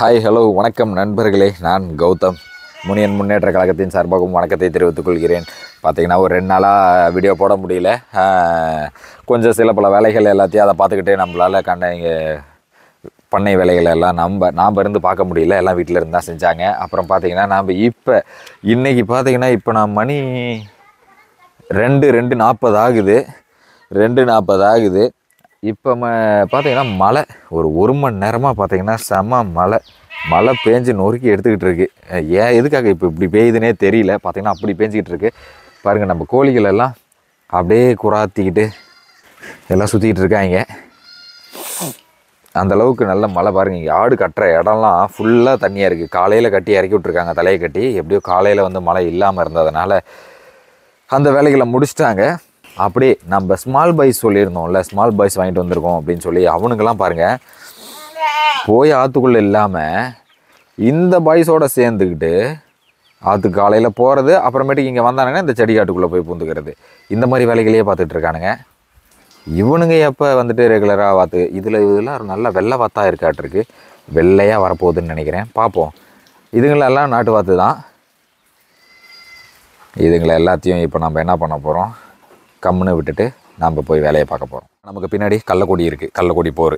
Hi hello வணக்கம் நண்பர்களே. நான் கௌதம். முனியன் முன்னேற்ற கழகத்தின் சார்பாகவும் வணக்கத்தை தெரிவித்துக் கொள்கிறேன். பார்த்தீங்கன்னா ஒரு ரெண்டு நாளாக வீடியோ போட முடியல. கொஞ்சம் சில பல வேலைகள் எல்லாத்தையும் அதை பார்த்துக்கிட்டே நம்மளால் கண்ட இங்கே பண்ணை வேலைகள் எல்லாம் நம்ம நாம் இருந்து பார்க்க முடியல. எல்லாம் வீட்டில் இருந்து தான் செஞ்சாங்க. அப்புறம் பார்த்தீங்கன்னா நாம் இப்போ இன்றைக்கி பார்த்தீங்கன்னா இப்போ நான் மணி ரெண்டு ரெண்டு நாற்பது ஆகுது. ரெண்டு நாற்பது ஆகுது. இப்போ ம பார்த்தீங்கன்னா மழை ஒரு ஒரு மணி நேரமாக பார்த்தீங்கன்னா செம மழை. மழை பேஞ்சு நொறுக்கி எடுத்துக்கிட்டு இருக்கு. ஏன் எதுக்காக இப்போ இப்படி பெய்யுதுன்னே தெரியல. பார்த்தீங்கன்னா அப்படி பேஞ்சிக்கிட்டு இருக்கு. பாருங்கள் நம்ம கோழிகள் எல்லாம் அப்படியே குறாத்திக்கிட்டு எல்லாம் சுற்றிக்கிட்டு இருக்காங்க. அந்த அளவுக்கு நல்ல மழை பாருங்க. இங்கே ஆடு கட்டுற இடம்லாம் ஃபுல்லாக தண்ணியாக இருக்குது காலையில் கட்டி இறக்கி விட்ருக்காங்க தலையை கட்டி. எப்படியோ காலையில் வந்து மழை இல்லாமல் இருந்ததுனால அந்த வேலைகளை முடிச்சிட்டாங்க. அப்படியே நம்ம ஸ்மால் பாய்ஸ் சொல்லியிருந்தோம்ல ஸ்மால் பாய்ஸ் வாங்கிட்டு வந்திருக்கோம் அப்படின்னு சொல்லி அவனுங்கெல்லாம் பாருங்கள் போய் ஆற்றுக்குள்ளே இல்லாமல் இந்த பாய்ஸோடு சேர்ந்துக்கிட்டு ஆற்று காலையில் போகிறது அப்புறமேட்டுக்கு இங்கே வந்தானுங்கன்னா இந்த செடி காட்டுக்குள்ளே போய் பூந்துக்கிறது. இந்த மாதிரி வேலைகளையே பார்த்துட்டு இருக்கானுங்க. இவனுங்க எப்போ வந்துட்டு ரெகுலராக வாத்து இதில் இதெல்லாம் நல்ல வெள்ளை வாத்தா இருக்காட்டிருக்கு. வெள்ளையாக வரப்போகுதுன்னு நினைக்கிறேன். பார்ப்போம். இதுங்களெல்லாம் நாட்டு வாத்து தான். இதுங்களை எல்லாத்தையும் இப்போ நம்ம என்ன பண்ண போகிறோம் கம்முன்னு விட்டுட்டு நம்ம போய் வேலையை பார்க்க போகிறோம் நமக்கு பின்னாடி கள்ளக்கொடி இருக்குது கள்ளக்கொடி போர்.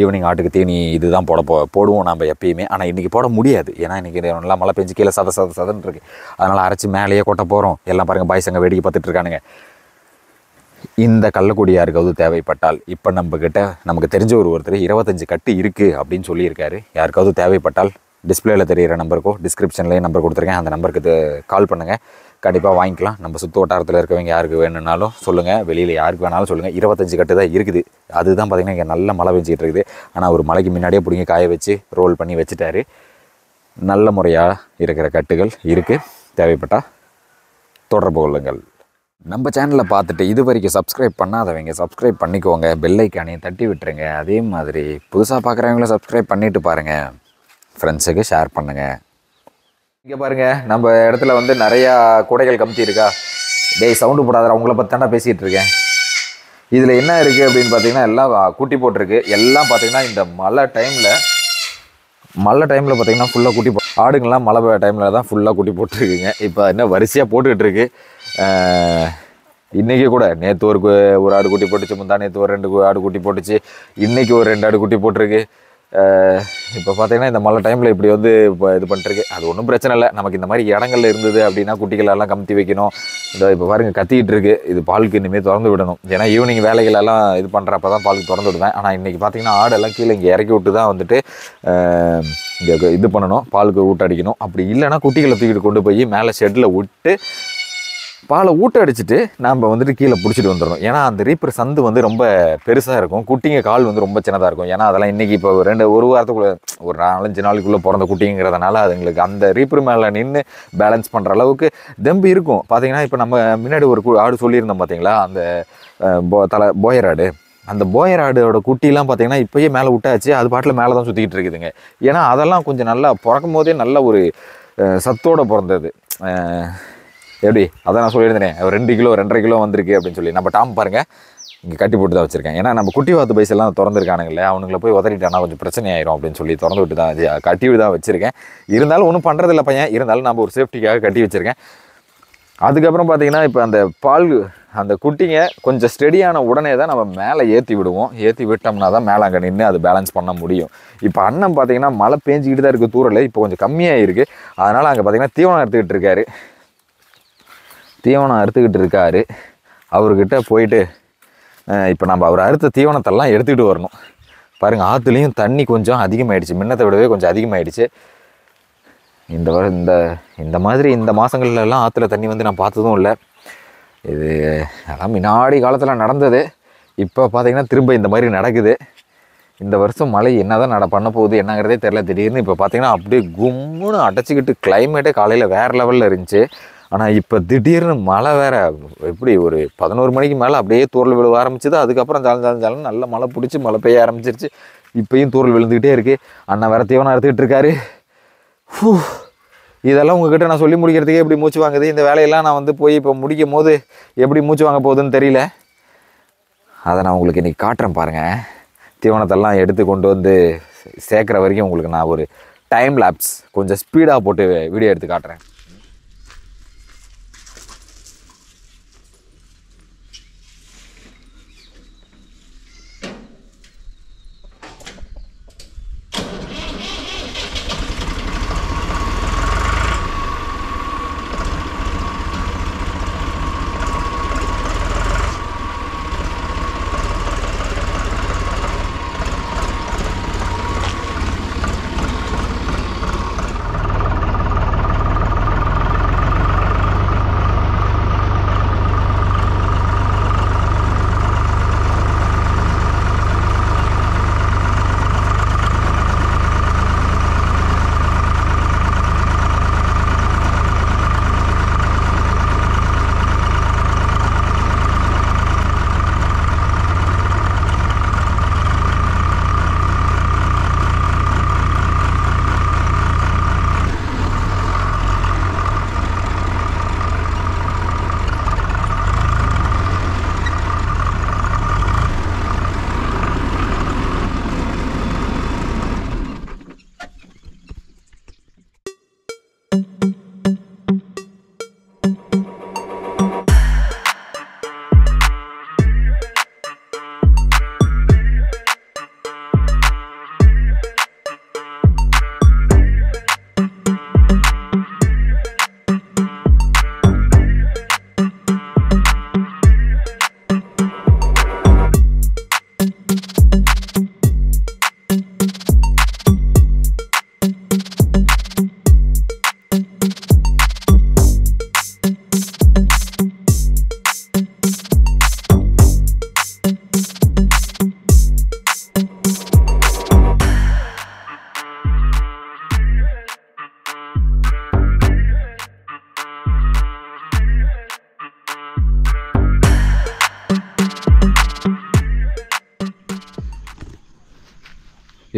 ஈவினிங் ஆட்டுக்கு தீனி இதுதான் போட போ போடுவோம் நம்ம எப்பயுமே. ஆனால் இன்றைக்கி போட முடியாது. ஏன்னா இன்றைக்கி நல்லா மழை பெஞ்சு கீழே சத சத சதன்னு இருக்குது அதனால் அரைச்சி மேலேயே கொட்ட போகிறோம் எல்லாம் பாருங்கள் பாய்ஸ் அங்கே வேடிக்கை பார்த்துட்டு இருக்கானுங்க. இந்த கள்ளக்குடி யாருக்காவது தேவைப்பட்டால் இப்போ நம்ம கிட்ட நமக்கு தெரிஞ்ச ஒரு ஒருத்தர் இருபத்தஞ்சு கட்டு இருக்குது அப்படின்னு சொல்லியிருக்காரு. யாருக்காவது தேவைப்பட்டால் டிஸ்பிளேல தெரியிற நம்பருக்கோ டிஸ்கிரிப்ஷன்லேயே நம்பர் கொடுத்துருக்கேன். அந்த நம்பருக்கு கால் பண்ணுங்கள் கண்டிப்பாக வாங்கிக்கலாம். நம்ம சுற்று வட்டாரத்தில் இருக்கவங்க யாருக்கு வேணும்னாலும் சொல்லுங்கள் வெளியில் யாருக்கு வேணாலும் சொல்லுங்கள் இருபத்தஞ்சு கட்டு தான் இருக்குது. அதுதான் பார்த்திங்கன்னா இங்கே நல்ல மழை பெஞ்சிக்கிட்டு இருக்குது. ஆனால் ஒரு மலைக்கு முன்னாடியே பிடிங்கி காய வச்சு ரோல் பண்ணி வச்சுட்டாரு. நல்ல முறையாக இருக்கிற கட்டுகள் இருக்குது தேவைப்பட்டால் தொடர்பு கொள்ளுங்கள். நம்ம சேனலில் பார்த்துட்டு இது வரைக்கும் சப்ஸ்கிரைப் பண்ணாதவங்க சப்ஸ்கிரைப் பண்ணிக்கோங்க. பெல் தட்டி விட்டுருங்க. அதே மாதிரி புதுசாக பார்க்குறவங்களும் சப்ஸ்கிரைப் பண்ணிவிட்டு பாருங்கள் ஃப்ரெண்ட்ஸுக்கு ஷேர் பண்ணுங்கள் இங்கே பாருங்கள் நம்ம இடத்துல வந்து நிறையா கூடைகள் கமுத்தி இருக்கா? டேய் சவுண்டு போடாத உங்களை பற்றி தானே பேசிகிட்டு இருக்கேன். இதில் என்ன இருக்குது அப்படின்னு பார்த்தீங்கன்னா எல்லாம் குட்டி போட்டிருக்கு. எல்லாம் பார்த்தீங்கன்னா இந்த மழை டைமில் மழை டைமில் பார்த்தீங்கன்னா ஃபுல்லாக குட்டி போ ஆடுங்கள்லாம் மழை டைமில் தான் ஃபுல்லாக குட்டி போட்டுருக்குங்க. இப்போ என்ன வரிசையாக போட்டுக்கிட்டு இருக்கு. இன்றைக்கி கூட நேற்று ஒரு ஒரு ஆடு குட்டி போட்டுச்சு முந்தா நேற்று ஒரு ரெண்டு ஆடு குட்டி போட்டுச்சு. இன்றைக்கி ஒரு ரெண்டு ஆடு குட்டி போட்டிருக்கு. இப்போ பார்த்தீங்கன்னா இந்த மழை டைமில் இப்படி வந்து இப்போ இது பண்ணிட்டுருக்கு. அது ஒன்றும் பிரச்சனை இல்லை. நமக்கு இந்த மாதிரி இடங்கள்ல இருந்தது அப்படின்னா குட்டிகளெல்லாம் கமுத்தி வைக்கணும். இந்த இப்போ பாருங்க கத்திக்கிட்டு இருக்கு. இது பாலுக்கு இனிமேல் திறந்து விடணும். ஏன்னா ஈவினிங் வேலைகளெல்லாம் இது பண்ணுறப்ப தான் பாலுக்கு திறந்து விடுவேன். ஆனால் இன்றைக்கி பார்த்தீங்கன்னா ஆடெல்லாம் கீழே இங்கே இறக்கி விட்டு தான் வந்துட்டு இங்கே இது பண்ணணும். பாலுக்கு ஊட்டடிக்கணும். அப்படி இல்லைன்னா குட்டிகளை தூக்கிட்டு கொண்டு போய் மேலே ஷெட்டில் விட்டு பாலை ஊட்ட அடிச்சுட்டு நம்ம வந்துட்டு கீழே பிடிச்சிட்டு வந்துடணும். ஏன்னா அந்த ரீப்பர் சந்து வந்து ரொம்ப பெருசாக இருக்கும். குட்டிங்க கால் வந்து ரொம்ப சின்னதாக இருக்கும். ஏன்னா அதெல்லாம் இன்றைக்கி இப்போ ரெண்டு ஒரு வாரத்துக்குள்ளே ஒரு நாலஞ்சு நாளைக்குள்ளே பிறந்த குட்டிங்கிறதுனால அதுங்களுக்கு அந்த ரீப்பர் மேலே நின்று பேலன்ஸ் பண்ணுற அளவுக்கு தெம்பு இருக்கும். பார்த்தீங்கன்னா இப்போ நம்ம முன்னாடி ஒரு கு- ஆடு சொல்லியிருந்தோம் பார்த்தீங்களா அந்த போ தலை போயர் ஆடு அந்த போயர் ஆடோட குட்டிலாம் பார்த்தீங்கன்னா இப்போயே மேலே விட்டாச்சு. அது பாட்டில் மேலே தான் சுற்றிக்கிட்டு இருக்குதுங்க. ஏன்னா அதெல்லாம் கொஞ்சம் நல்லா பிறக்கும் போதே நல்ல ஒரு சத்தோடு பிறந்தது. எப்படி? அதான் நான் சொல்லியிருந்தேனே ஒரு ரெண்டு கிலோ ரெண்டரை கிலோ வந்திருக்கு அப்படின்னு சொல்லி. நம்ம டாம் பாருங்க இங்கே கட்டி போட்டு தான் வச்சுருக்கேன். ஏன்னா நம்ம குட்டி வாத்து பைசெல்லாம் திறந்துருக்கானுங்களே அவனுங்களை போய் உதறிட்டானா கொஞ்சம் பிரச்சனை ஆயிரும் அப்படின்னு சொல்லி திறந்து விட்டு தான் கட்டி விட்டு தான் வச்சுருக்கேன். இருந்தாலும் ஒன்றும் பண்ணுறதில்ல பையன். இருந்தாலும் நம்ம ஒரு சேஃப்டிக்காக கட்டி வச்சுருக்கேன். அதுக்கப்புறம் பார்த்தீங்கன்னா இப்போ அந்த பால் அந்த குட்டிங்க கொஞ்சம் ஸ்டெடியான உடனே தான் நம்ம மேலே ஏற்றி விடுவோம். ஏற்றி விட்டோம்னா தான் மேலே அங்கே நின்று அது பேலன்ஸ் பண்ண முடியும். இப்போ அண்ணன் பார்த்தீங்கன்னா மழை பேஞ்சிக்கிட்டு தான் இருக்குது தூரில் இப்போ கொஞ்சம் கம்மியாக இருக்குது அதனால் அங்கே பார்த்தீங்கன்னா தீவனம் எடுத்துக்கிட்டு இருக்காரு. தீவனம் அறுத்துக்கிட்டு இருக்காரு. அவர்கிட்ட போயிட்டு இப்போ நம்ம அவர் அறுத்த தீவனத்தெல்லாம் எடுத்துக்கிட்டு வரணும். பாருங்கள் ஆற்றுலேயும் தண்ணி கொஞ்சம் அதிகமாகிடுச்சு முன்னத்தை விடவே கொஞ்சம் அதிகமாகிடுச்சு இந்த வர இந்த இந்த மாதிரி இந்த மாதங்கள்லாம் ஆற்றுல தண்ணி வந்து நான் பார்த்ததும் இல்லை. இது அதெல்லாம் முன்னாடி காலத்தில் நடந்தது. இப்போ பார்த்திங்கன்னா திரும்ப இந்த மாதிரி நடக்குது. இந்த வருஷம் மழை என்னதான் நட பண்ண போகுது என்னங்கிறதே தெரில திடீர்னு இப்போ பார்த்தீங்கன்னா அப்படியே கும்முன்னு அடைச்சிக்கிட்டு கிளைமேட்டே காலையில் வேறு லெவலில் இருந்துச்சு. ஆனால் இப்போ திடீர்னு மழை வேற. எப்படி ஒரு பதினோரு மணிக்கு மேலே அப்படியே தூரல் விழுவ ஆரம்பிச்சுது. அதுக்கப்புறம் ஜாலம் ஜாலம் ஜாலம் நல்ல மழை பிடிச்சி மழை பெய்ய ஆரம்பிச்சிருச்சு. இப்போயும் தூரல் விழுந்துக்கிட்டே இருக்குது அண்ணன் வேற தீவனம் எடுத்துக்கிட்டு இருக்காரு. ஹூ இதெல்லாம் உங்ககிட்ட நான் சொல்லி முடிக்கிறதுக்கே எப்படி மூச்சு வாங்குது. இந்த வேலையெல்லாம் நான் வந்து போய் இப்போ முடிக்கும் போது எப்படி மூச்சு வாங்க போகுதுன்னு தெரியல. அதை நான் உங்களுக்கு இன்றைக்கி காட்டுறேன் பாருங்கள் தீவனத்தெல்லாம் எடுத்து கொண்டு வந்து சேர்க்குற வரைக்கும் உங்களுக்கு நான் ஒரு டைம் லேப்ஸ் கொஞ்சம் ஸ்பீடாக போட்டு வீடியோ எடுத்து காட்டுறேன்.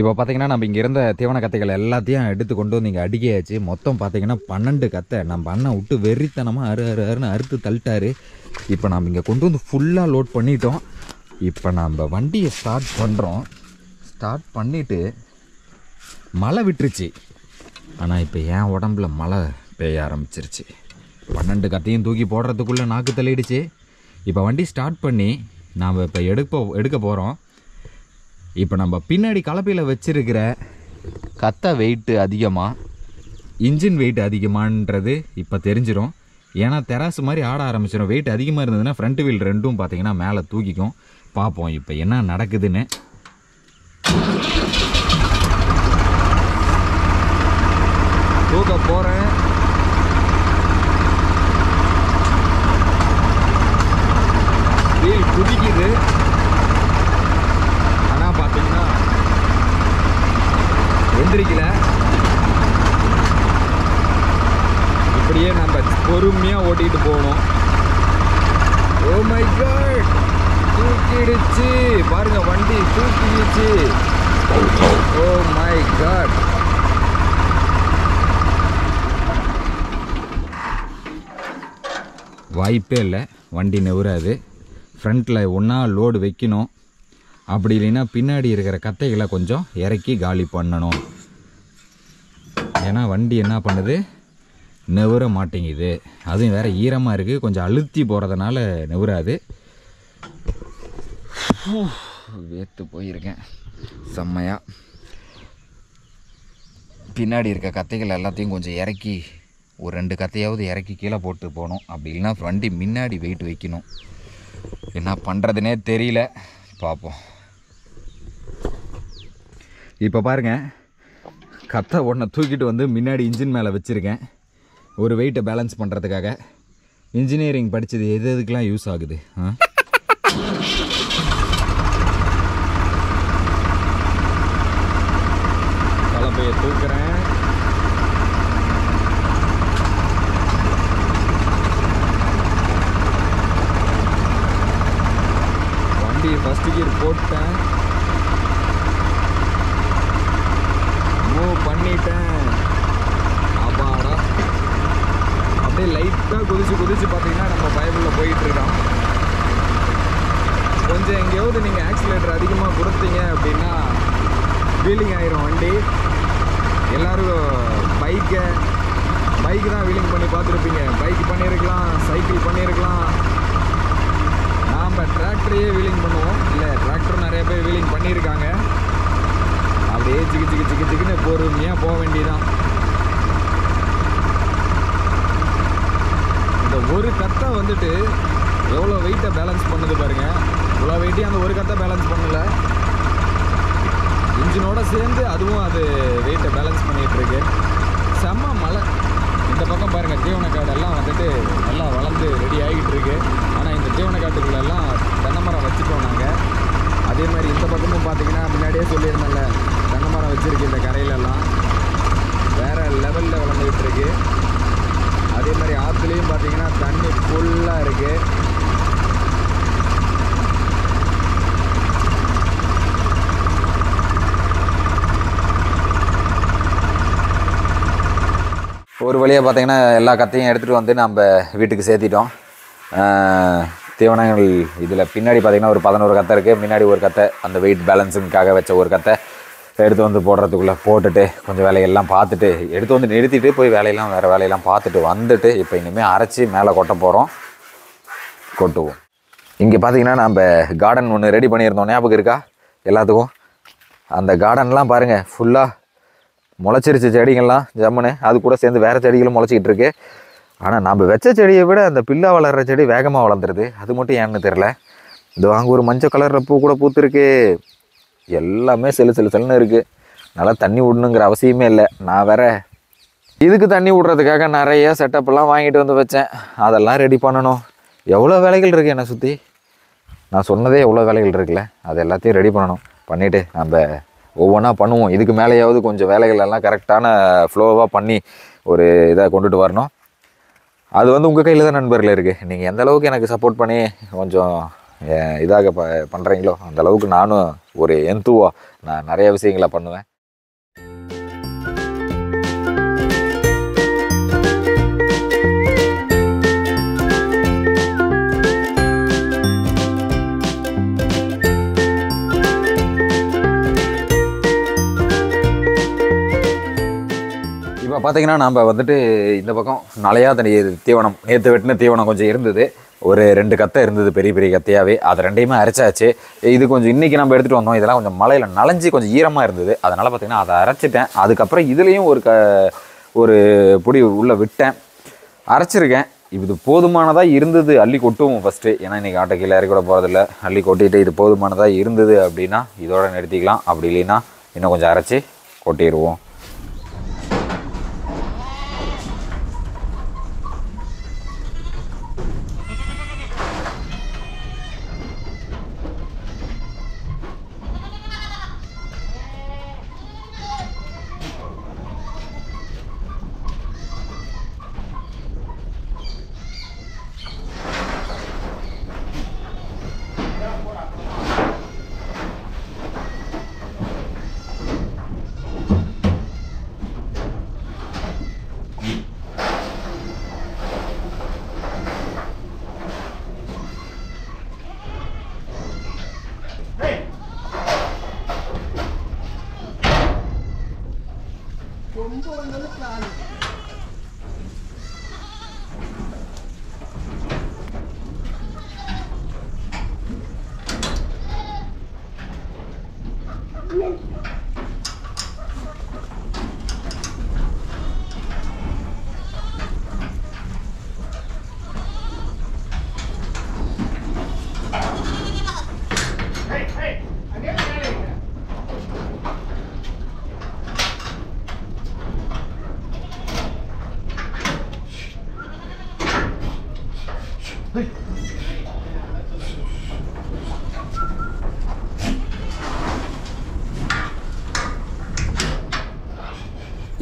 இப்போ பார்த்தீங்கன்னா நம்ம இங்கே இருந்த தீவன கத்தைகள் எல்லாத்தையும் எடுத்து கொண்டு வந்து இங்கே அடிக்கையாச்சு. மொத்தம் பார்த்தீங்கன்னா பன்னெண்டு கத்தை நம்ம அண்ணன் விட்டு வெறித்தனமாக அரு அரு அருன்னு அறுத்து தள்ளிட்டாரு. இப்போ நம்ம இங்கே கொண்டு வந்து ஃபுல்லாக லோட் பண்ணிட்டோம். இப்போ நம்ம வண்டியை ஸ்டார்ட் பண்ணுறோம் ஸ்டார்ட் பண்ணிவிட்டு மழை விட்டுருச்சு. ஆனால் இப்போ என் உடம்புல மழை பெய்ய ஆரம்பிச்சிருச்சு. பன்னெண்டு கத்தையும் தூக்கி போடுறதுக்குள்ளே நாக்கு தள்ளிடுச்சு. இப்போ வண்டி ஸ்டார்ட் பண்ணி நாம் இப்போ எடுக்க எடுக்க போகிறோம் இப்போ நம்ம பின்னாடி கலப்பையில் வச்சிருக்கிற கத்தை வெயிட்டு அதிகமாக இன்ஜின் வெயிட் அதிகமான்றது இப்போ தெரிஞ்சிடும் ஏன்னா தெராசு மாதிரி ஆட ஆரம்பிச்சிடும் வெயிட் அதிகமாக இருந்ததுன்னா ஃப்ரண்ட் வீல் ரெண்டும் பார்த்தீங்கன்னா மேலே தூக்கிக்கும். பார்ப்போம் இப்போ என்ன நடக்குதுன்னு. தூக்க போகிறேன் வீல் குதிக்குது ஆனால் பார்த்தீங்கன்னா எந்திரிக்கல இப்படியே நம்ம பொறுமையாக ஓட்டிகிட்டு போகணும் ஓ மை காட் தூக்கிடுச்சு பாருங்க வண்டி தூக்கிடுச்சு ஓ மை காட் வாய்ப்பே இல்லை. வண்டி நெவுறாது. ஃப்ரண்ட்டில் ஒன்றா லோடு வைக்கணும். அப்படி இல்லைன்னா பின்னாடி இருக்கிற கத்தைகளை கொஞ்சம் இறக்கி காலி பண்ணணும். ஏன்னா வண்டி என்ன பண்ணுது? நெவுற மாட்டேங்குது. அதுவும் வேறு ஈரமாக இருக்குது கொஞ்சம் அழுத்தி போகிறதுனால நெவுறாது. வேத்து போயிருக்கேன். செம்மையாக பின்னாடி இருக்க கத்தைகள் எல்லாத்தையும் கொஞ்சம் இறக்கி ஒரு ரெண்டு கத்தையாவது இறக்கி கீழே போட்டு போகணும். அப்படி இல்லைன்னா வண்டி முன்னாடி வெயிட் வைக்கணும். என்ன பண்ணுறதுனே தெரியல. பார்ப்போம் இப்போ பாருங்க. கத்தை ஒன்றை தூக்கிட்டு வந்து முன்னாடி இன்ஜின் மேலே வச்சுருக்கேன். ஒரு வெயிட்டை பேலன்ஸ் பண்ணுறதுக்காக இன்ஜினியரிங் படித்தது எது எதுக்கெலாம் யூஸ் ஆகுது? ஆ? கலப்பையை தூக்குறேன். வண்டி ஃபஸ்ட் கியர் போட்டேன். மூவ் பண்ணிட்டேன். அப்பாடா. அப்படியே லைட்டாக குதிச்சு குதிச்சு பார்த்தீங்கன்னா நம்ம பைபிளில் போயிட்டுருக்கோம் கொஞ்சம் எங்கேயாவது நீங்கள் ஆக்சிலேட்டர் அதிகமாக கொடுத்தீங்க அப்படின்னா வீலிங் ஆயிரும் வண்டி. எல்லோரும் பைக்கை பைக்கு தான் வீலிங் பண்ணி பார்த்துருப்பீங்க. பைக் பண்ணியிருக்கலாம் சைக்கிள் பண்ணியிருக்கலாம் நாம் டிராக்டரையே வீலிங் ரிவீலிங் பண்ணியிருக்காங்க. அப்படியே சிக்கு சிக்கு சிக்கு சிக்குன்னு பொறுமையாக போக வேண்டியதான் இந்த ஒரு கத்தை வந்துட்டு எவ்வளோ வெயிட்டை பேலன்ஸ் பண்ணுது பாருங்க. இவ்வளோ வெயிட்டையும் அந்த ஒரு கத்தை பேலன்ஸ் பண்ணல. இன்ஜினோட சேர்ந்து அதுவும் அது வெயிட்டை பேலன்ஸ் பண்ணிட்டு இருக்கு. செம்ம மழை. இந்த பக்கம் பாருங்க தீவனக்காடு எல்லாம் வந்துட்டு நல்லா வளர்ந்து ரெடி ஆகிட்டு இருக்கு ஆனால் இந்த தீவனக்காட்டுக்குள்ள எல்லாம் தென்னை மரம் வச்சுட்டோம் நாங்கள் அதே மாதிரி இந்த பக்கமும் பார்த்தீங்கன்னா முன்னாடியே சொல்லியிருந்தேன்ல தென்னை மரம் வச்சுருக்கு இந்த கரையிலெல்லாம். வேறு லெவலில் வளர்ந்துக்கிட்டு இருக்கு அதே மாதிரி ஆற்றுலையும் பார்த்தீங்கன்னா தண்ணி ஃபுல்லாக இருக்குது ஒரு வழியாக பார்த்திங்கன்னா எல்லா கத்தையும் எடுத்துகிட்டு வந்து நம்ம வீட்டுக்கு சேர்த்திட்டோம். தீவனங்கள் இதில் பின்னாடி பார்த்தீங்கன்னா ஒரு பதினோரு கத்தை இருக்குது முன்னாடி ஒரு கத்தை அந்த வெயிட் பேலன்ஸுங்காக வச்ச ஒரு கத்தை. எடுத்து வந்து போடுறதுக்குள்ளே போட்டுட்டு கொஞ்சம் வேலையெல்லாம் பார்த்துட்டு எடுத்து வந்து நிறுத்திட்டு போய் வேலையெல்லாம் வேறு வேலையெல்லாம் பார்த்துட்டு வந்துட்டு இப்போ இனிமேல் அரைச்சி மேலே கொட்ட போகிறோம் கொட்டுவோம். இங்கே பார்த்தீங்கன்னா நம்ம கார்டன் ஒன்று ரெடி பண்ணியிருந்தோம். ஞாபகம் இருக்கா? எல்லாத்துக்கும்? அந்த கார்டன்லாம் பாருங்கள் ஃபுல்லாக முளைச்சிருச்சு செடிகள்லாம் ஜம்முன்னு. அது கூட சேர்ந்து வேறு செடிகளும் முளைச்சிக்கிட்டு இருக்கு. ஆனால் நம்ம வச்ச செடியை விட அந்த பில்லா வளர்கிற செடி வேகமாக வளர்ந்துருது. அது மட்டும் ஏன்னு தெரில இது அங்கே ஒரு மஞ்சள் கலரில் பூ கூட பூத்துருக்கு. எல்லாமே செல்லு செல்லு செல்லுன்னு இருக்குது நல்லா தண்ணி விடணுங்கிற அவசியமே இல்லை. நான் வேற இதுக்கு தண்ணி விடுறதுக்காக நிறைய செட்டப்லாம் வாங்கிட்டு வந்து வச்சேன். அதெல்லாம் ரெடி பண்ணணும். எவ்வளோ வேலைகள் இருக்குது என்னை சுற்றி நான் சொன்னதே எவ்வளோ வேலைகள் இருக்குல்ல? அது எல்லாத்தையும் ரெடி பண்ணணும். பண்ணிவிட்டு நம்ம ஒவ்வொன்றா பண்ணுவோம். இதுக்கு மேலேயாவது கொஞ்சம் வேலைகள் எல்லாம் கரெக்டான ஃப்ளோவாக பண்ணி ஒரு இதை கொண்டுட்டு வரணும். அது வந்து உங்கள் கையில் தான் நண்பர்கள் இருக்குது நீங்கள் எந்த அளவுக்கு எனக்கு சப்போர்ட் பண்ணி கொஞ்சம் இதாக ப பண்ணுறீங்களோ அந்த அளவுக்கு நானும் ஒரு எந்துவா நான் நிறைய விஷயங்களை பண்ணுவேன். பார்த்தீங்கன்னா நம்ம வந்துட்டு இந்த பக்கம் நலையா தண்ணி தீவனம் நேற்று வெட்டின தீவனம் கொஞ்சம் இருந்தது. ஒரு ரெண்டு கத்தை இருந்தது பெரிய பெரிய கத்தையாகவே அது ரெண்டையுமே அரைச்சாச்சு. இது கொஞ்சம் இன்றைக்கி நம்ம எடுத்துகிட்டு வந்தோம். இதெல்லாம் கொஞ்சம் மலையில் நனைஞ்சு கொஞ்சம் ஈரமாக இருந்தது. அதனால் பார்த்திங்கன்னா அதை அரைச்சிட்டேன். அதுக்கப்புறம் இதுலேயும் ஒரு க ஒரு பொடி உள்ளே விட்டேன். அரைச்சிருக்கேன். இது போதுமானதாக இருந்தது அள்ளி கொட்டுவோம் ஃபஸ்ட்டு ஏன்னா இன்றைக்கி ஆட்டை கீழே இறக்கி கூட போகிறதில்ல அள்ளி கொட்டிட்டு இது போதுமானதாக இருந்தது அப்படின்னா இதோட நிறுத்திக்கலாம். அப்படி இல்லைன்னா இன்னும் கொஞ்சம் அரைச்சி கொட்டிடுவோம்.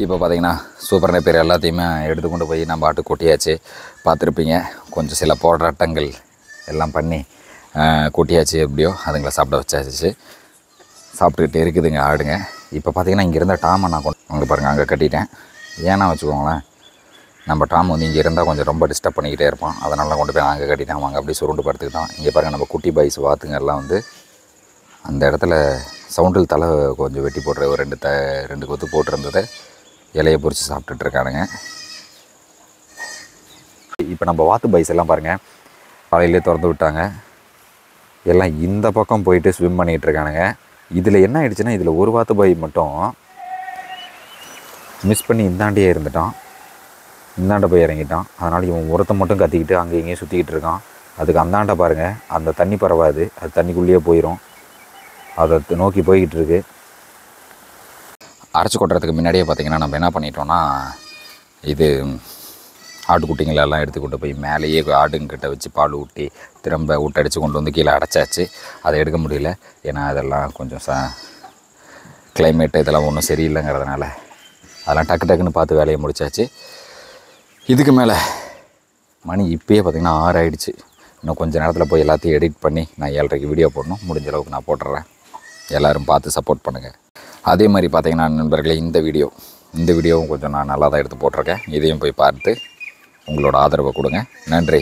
இப்போ பார்த்தீங்கன்னா சூப்பரான பேர் எல்லாத்தையுமே எடுத்து கொண்டு போய் நம்ம ஆட்டு கொட்டியாச்சு. பார்த்துருப்பீங்க. கொஞ்சம் சில போராட்டங்கள் எல்லாம் பண்ணி கொட்டியாச்சு எப்படியோ அதுங்களை சாப்பிட வச்சாச்சு. சாப்பிட்டுக்கிட்டு இருக்குதுங்க ஆடுங்க. இப்போ பார்த்தீங்கன்னா இங்கே இருந்த டாமை நான் கொண்டு அங்கே பாருங்கள் அங்கே கட்டிட்டேன். ஏன்னா வச்சுக்கோங்களேன் நம்ம டாம் வந்து இங்கே இருந்தால் கொஞ்சம் ரொம்ப டிஸ்டர்ப் பண்ணிக்கிட்டே இருப்பான். அதனால கொண்டு போய் நான் அங்கே கட்டிட்டேன். அவங்க அப்படியே சுருண்டு படுத்துக்கிட்டான். இங்கே பாருங்கள் நம்ம குட்டி பாய்ஸ் வாத்துங்க எல்லாம் வந்து அந்த இடத்துல சவுண்டில் தலை கொஞ்சம் வெட்டி போடுற ஒரு ரெண்டு த ரெண்டு கொத்து போட்டிருந்ததை. இலையை பொறிச்சு சாப்பிட்டுட்டு இருக்கானுங்க இப்போ நம்ம வாத்து பைஸ் எல்லாம் பாருங்கள் காலையிலே திறந்து விட்டாங்க. எல்லாம் இந்த பக்கம் போயிட்டு ஸ்விம் பண்ணிகிட்டு இருக்கானுங்க இதில் என்ன ஆயிடுச்சுன்னா இதில் ஒரு வாத்து பை மட்டும் மிஸ் பண்ணி இந்தாண்டியே இருந்துட்டான். இந்தாண்ட போய் இறங்கிட்டான். அதனால் இவன் உரத்தை மட்டும் கத்திக்கிட்டு அங்கே இங்கேயும் சுற்றிக்கிட்டு இருக்கான். அதுக்கு அந்தாண்ட பாருங்கள் அந்த தண்ணி பரவாது. அது தண்ணிக்குள்ளேயே போயிடும் அதை நோக்கி போய்கிட்டுருக்கு அரைச்சி கொட்டுறதுக்கு முன்னாடியே பார்த்தீங்கன்னா நம்ம என்ன பண்ணிட்டோம்னா இது ஆட்டுக்குட்டிங்களெல்லாம் எடுத்து கொண்டு போய் மேலேயே ஆடுங்கிட்ட வச்சு பால் ஊட்டி திரும்ப ஊட்டடிச்சு கொண்டு வந்து கீழே அடைச்சாச்சு. அதை எடுக்க முடியல. ஏன்னா அதெல்லாம் கொஞ்சம் ச கிளைமேட்டு இதெல்லாம் ஒன்றும் சரியில்லைங்கிறதுனால அதெல்லாம் டக்கு டக்குன்னு பார்த்து வேலையை முடிச்சாச்சு. இதுக்கு மேலே மணி இப்பயே பார்த்திங்கன்னா ஆறு ஆகிடுச்சு இன்னும் கொஞ்ச நேரத்தில் போய் எல்லாத்தையும் எடிட் பண்ணி நான் ஏழரைக்கு வீடியோ போடணும். முடிஞ்ச அளவுக்கு நான் போட்டுறேன். எல்லோரும் பார்த்து சப்போர்ட் பண்ணுங்கள் அதே மாதிரி பார்த்தீங்கன்னா நண்பர்களே இந்த வீடியோ இந்த வீடியோவும் கொஞ்சம் நான் நல்லா தான் எடுத்து போட்டிருக்கேன். இதையும் போய் பார்த்து உங்களோட ஆதரவை கொடுங்க. நன்றி.